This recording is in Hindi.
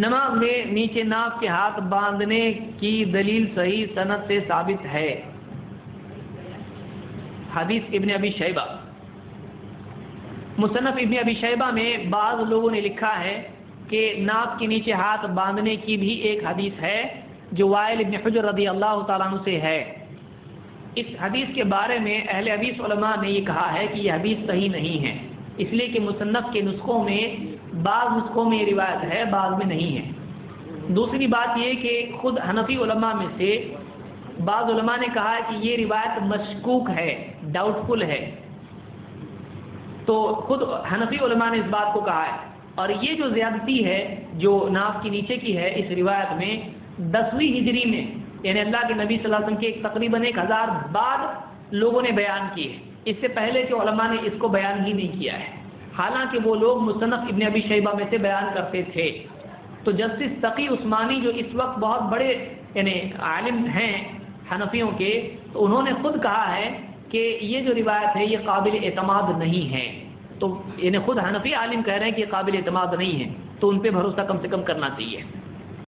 नमाज़ में नीचे नाक के हाथ बांधने की दलील सही सनत से साबित है। हदीस इब्न अबी शैबा। मुसनफ इब्न अबी शैबा में बाज़ लोगों ने लिखा है कि नाक के नीचे हाथ बांधने की भी एक हदीस है, जो वायल इब्न हजर रदी अल्लाह तु से है। इस हदीस के बारे में अहले हदीस ने ये कहा है कि यह हदीस सही नहीं है, इसलिए कि मुसन्फ़ के नुस्खों में बाज़ नुस्खों में ये रिवायत है बाज़ में नहीं है। दूसरी बात ये कि खुद हनफी उलमा में से बाज़ उलमा ने कहा कि ये रिवायत मशकूक है डाउटफुल है। तो खुद हनफी उलमा ने इस बात को कहा है। और ये जो ज़्यादती है, जो नाफ के नीचे की है इस रिवायत में, दसवीं हिजरी में, यानी अल्लाह के नबी वसल्लम के तकरीबन एक हज़ार बाद लोगों ने बयान की है इससे पहले के ने इसको बयान ही नहीं किया है। हालाँकि वो लोग मुसनफ़ इबन अबी शैबा में से बयान करते थे। तो जस्टिस सकी उस्मानी जो इस वक्त बहुत बड़े, यानी आलिम हैं, हनफियों के तो उन्होंने खुद कहा है कि ये जो रिवायत है, ये काबिल अतमाद नहीं है। तो यानी खुद हनफी आलिम कह रहे हैं कि ये काबिल अतमाद नहीं है। तो उन पर भरोसा कम से कम करना चाहिए।